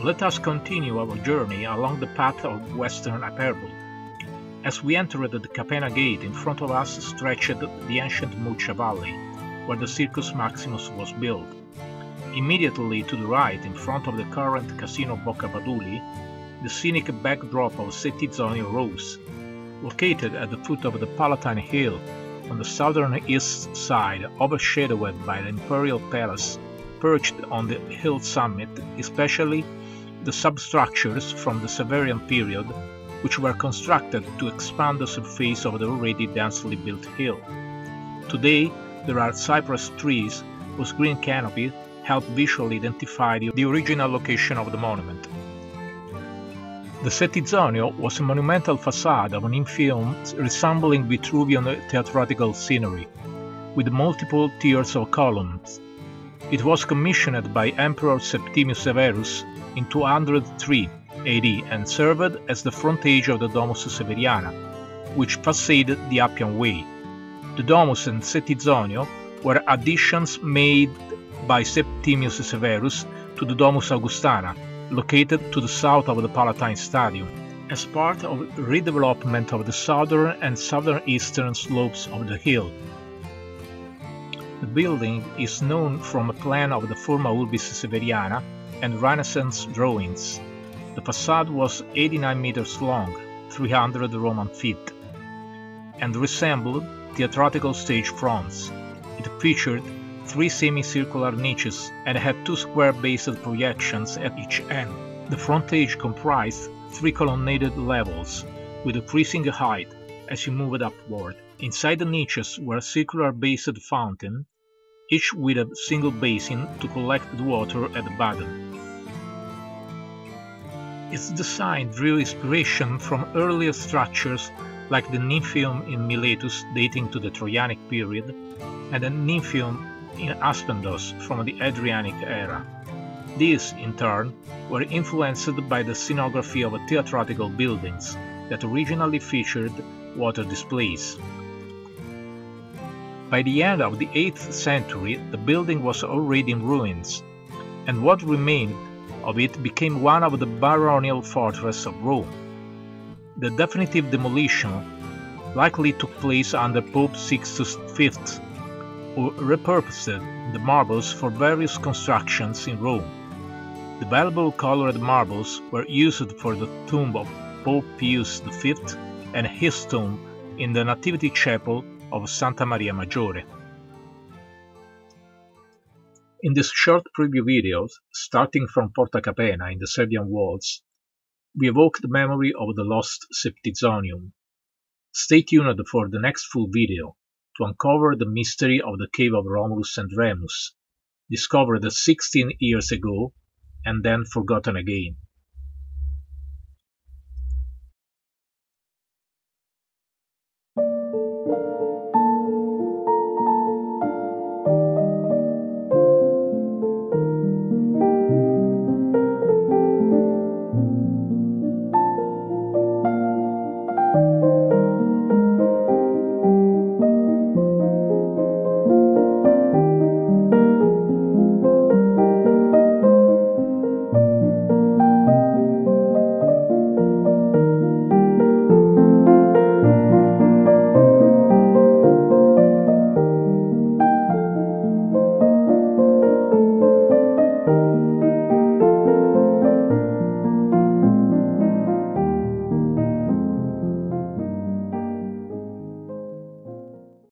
Let us continue our journey along the path of western hyperbole. As we entered the Capena gate, in front of us stretched the ancient Murcia Valley, where the Circus Maximus was built. Immediately to the right, in front of the current Casino Boccapaduli, the scenic backdrop of Settizonio rose, located at the foot of the Palatine Hill on the southern east side, overshadowed by the imperial palace perched on the hill summit, especially the substructures from the Severian period, which were constructed to expand the surface of the already densely built hill. Today, there are cypress trees whose green canopy help visually identify the original location of the monument. The Settizonio was a monumental facade of a nymphaeum resembling Vitruvian theatrical scenery, with multiple tiers of columns. It was commissioned by Emperor Septimius Severus in 203 AD and served as the frontage of the Domus Severiana, which faced the Appian Way. The Domus and Settizonio were additions made by Septimius Severus to the Domus Augustana, located to the south of the Palatine Stadium, as part of redevelopment of the southern and southeastern slopes of the hill. The building is known from a plan of the Forma Urbis Severiana and Renaissance drawings. The facade was 89 meters long, 300 Roman feet, and resembled theatrical stage fronts. It featured three semicircular niches and had two square-based projections at each end. The frontage comprised three colonnaded levels, with decreasing height as you moved upward. Inside the niches were a circular-based fountain, each with a single basin to collect the water at the bottom. Its design drew inspiration from earlier structures like the Nymphaeum in Miletus dating to the Trajanic period and the Nymphaeum in Aspendos from the Hadrianic era. These, in turn, were influenced by the scenography of theatrical buildings that originally featured water displays. By the end of the 8th century, the building was already in ruins, and what remained of it became one of the baronial fortresses of Rome. The definitive demolition likely took place under Pope Sixtus V, who repurposed the marbles for various constructions in Rome. The valuable colored marbles were used for the tomb of Pope Pius V and his tomb in the Nativity Chapel of Santa Maria Maggiore. In this short preview video, starting from Porta Capena in the Servian walls, we evoke the memory of the lost Septizonium. Stay tuned for the next full video to uncover the mystery of the cave of Romulus and Remus, discovered 16 years ago and then forgotten again.